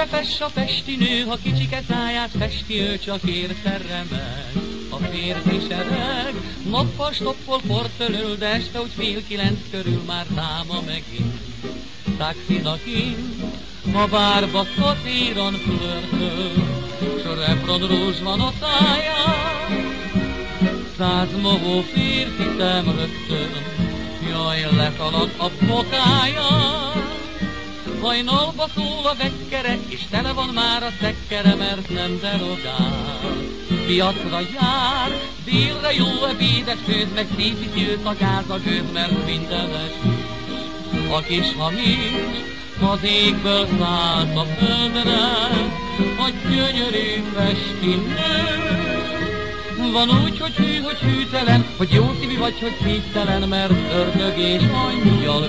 Kedves a festi nő, ha kicsike száját festi, ő csak érte meg. A férfi sereg, nappal stoppol portölöl, de este úgy fél kilenc körül már táma megint. Taxinak in, a bárba szatíron flörtöl, s a repron rúzs van a száján. Száz mohó férfi szem rögtön, jaj, letalad a bokáján. Hajnalba szól a vekkere, és tele van már a szekkere, mert nem derogál. Piacra jár, délre jó ebédet főz, meg szépíti őt a gáz a gőz, mert mindenes A kis hamis, az égből szállt a földre, a gyönyörű festi nő. Van úgy, hogy hű, hogy hűtelen, hogy jó szívű vagy, hogy szívtelen, mert ördög és angyal